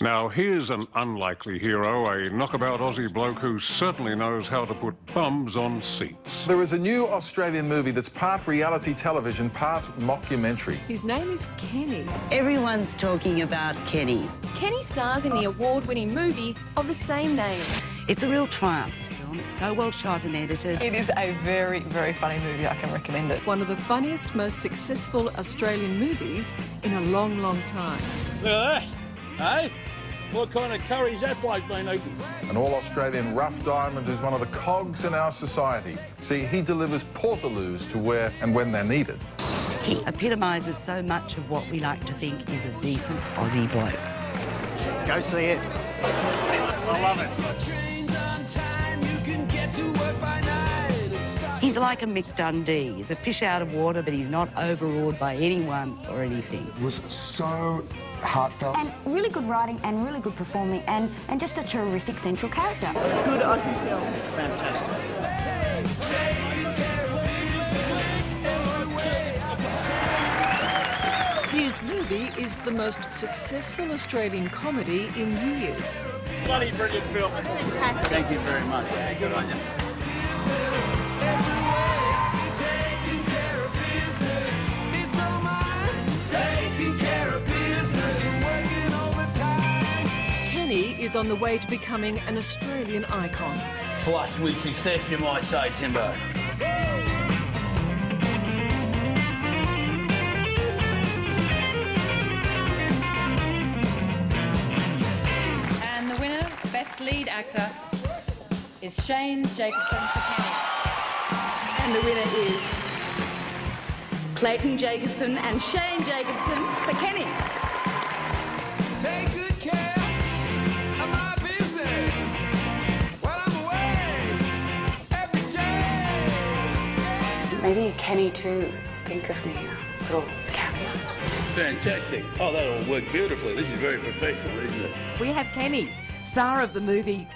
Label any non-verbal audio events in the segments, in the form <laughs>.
Now, here's an unlikely hero, a knockabout Aussie bloke who certainly knows how to put bums on seats. There is a new Australian movie that's part reality television, part mockumentary. His name is Kenny. Everyone's talking about Kenny. Kenny stars in the award-winning movie of the same name. It's a real triumph, this film. It's so well shot and edited. It is a very, very funny movie. I can recommend it. One of the funniest, most successful Australian movies in a long, long time. Look at that, eh? What kind of curry's that bloke been eating? An all-Australian rough diamond who's one of the cogs in our society. See, he delivers portaloos to where and when they're needed. He epitomises so much of what we like to think is a decent Aussie bloke. Go see it. I love it. He's like a Mick Dundee. He's a fish out of water, but he's not overawed by anyone or anything. It was so heartfelt. And really good writing and really good performing and, and just a terrific central character. Good Aussie film. Fantastic. His movie is the most successful Australian comedy in years. Bloody brilliant film. Fantastic. Thank you very much. Good on you. Is on the way to becoming an Australian icon. Flush with success, you might say, Timbo. And the winner, Best Lead Actor, is Shane Jacobson for Kenny. And the winner is Clayton Jacobson and Shane Jacobson for Kenny. Maybe Kenny too think of me a little cameo. Fantastic. Oh, that'll work beautifully. This is very professional, isn't it? We have Kenny, star of the movie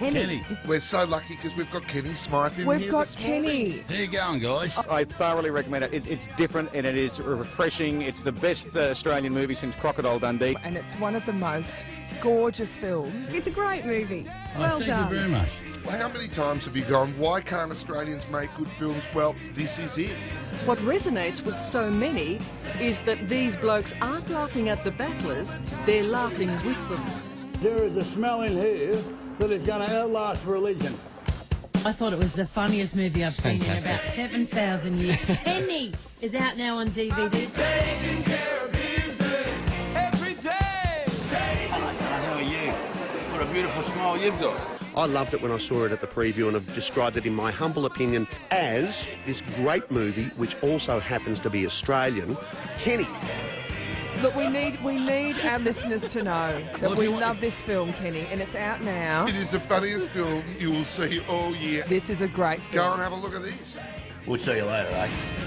Kenny. Kenny. We're so lucky because we've got Kenny Smythe in We've here got this morning. Kenny. How you going, guys? I thoroughly recommend it. it. It's different and it is refreshing. It's the best uh, Australian movie since Crocodile Dundee. And it's one of the most gorgeous films. It's a great movie. Oh, well thank done. you very much. Well, how many times have you gone, why can't Australians make good films? Well, this is it. What resonates with so many is that these blokes aren't laughing at the battlers, they're laughing with them. There is a smell in here that is going to outlast religion. I thought it was the funniest movie I've seen in about 7,000 years. <laughs> Kenny is out now on DVD. Taking care of business every day. How are you? What a beautiful smile you've got. I loved it when I saw it at the preview and have described it in my humble opinion as this great movie, which also happens to be Australian, Kenny. Look, we need we need our listeners to know that we love this film, Kenny, and it's out now. It is the funniest film you will see all year. This is a great film. Go and have a look at this. We'll see you later, eh?